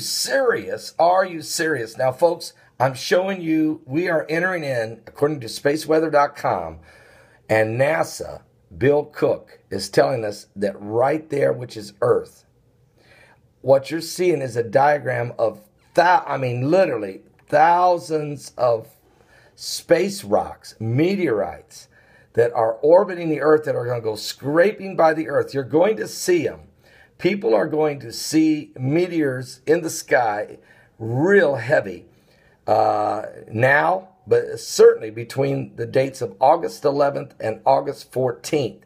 serious? Are you serious? Now, folks, I'm showing you, we are entering in, according to spaceweather.com and NASA, Bill Cook is telling us that right there, which is Earth, what you're seeing is a diagram of, th- I mean, literally thousands of space rocks, meteorites that are orbiting the Earth that are going to go scraping by the Earth. You're going to see them. People are going to see meteors in the sky real heavy uh, now, but certainly between the dates of August 11th and August 14th.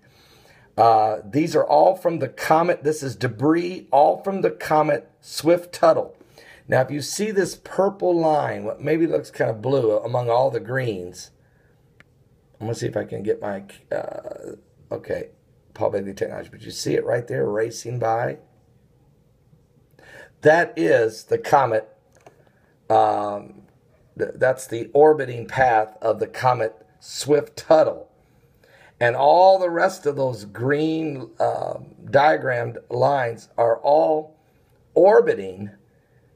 Uh, these are all from the comet. This is debris, all from the comet Swift Tuttle. Now, if you see this purple line, what maybe looks kind of blue among all the greens, I'm gonna see if I can get my uh, okay, Paul Begley technology. But you see it right there racing by. That is the comet. Um, th- that's the orbiting path of the comet Swift Tuttle, and all the rest of those green uh, diagrammed lines are all orbiting,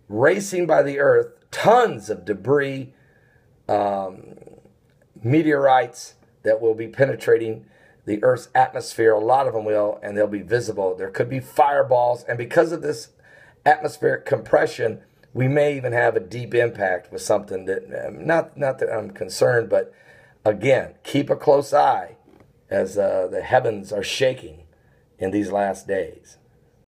racing by the Earth. Tons of debris. Um, meteorites that will be penetrating the Earth's atmosphere. A lot of them will, and they'll be visible. There could be fireballs, and because of this atmospheric compression, we may even have a deep impact with something that um, not not that I'm concerned, but again, keep a close eye as uh, the heavens are shaking in these last days.